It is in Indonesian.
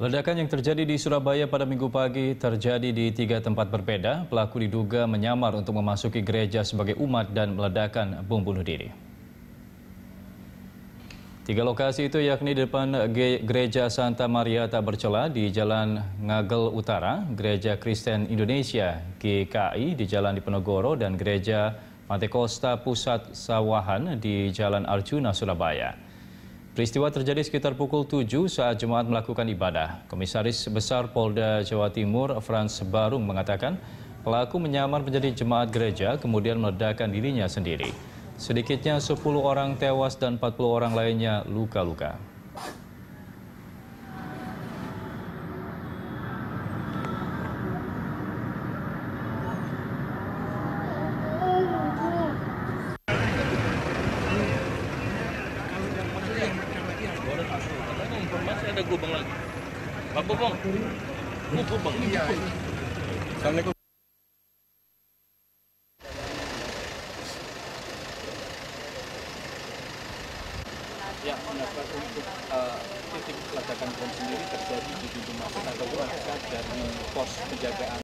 Ledakan yang terjadi di Surabaya pada minggu pagi terjadi di tiga tempat berbeda. Pelaku diduga menyamar untuk memasuki gereja sebagai umat dan meledakkan bom bunuh diri. Tiga lokasi itu yakni di depan Gereja Santa Maria Tak Bercela di Jalan Ngagel Utara, Gereja Kristen Indonesia GKI di Jalan Diponegoro, dan Gereja Pantekosta Pusat Sawahan di Jalan Arjuna, Surabaya. Peristiwa terjadi sekitar pukul 7 saat jemaat melakukan ibadah. Komisaris Besar Polda Jawa Timur Frans Barung mengatakan pelaku menyamar menjadi jemaat gereja kemudian meledakkan dirinya sendiri. Sedikitnya 10 orang tewas dan 40 orang lainnya luka-luka. Ada gubeng lagi. Pak Bobong, ini gubeng. Iya. Assalamualaikum. Ya, pendapat untuk uh, titik ledakan bom sendiri terjadi di pintu masuk atau dari pos penjagaan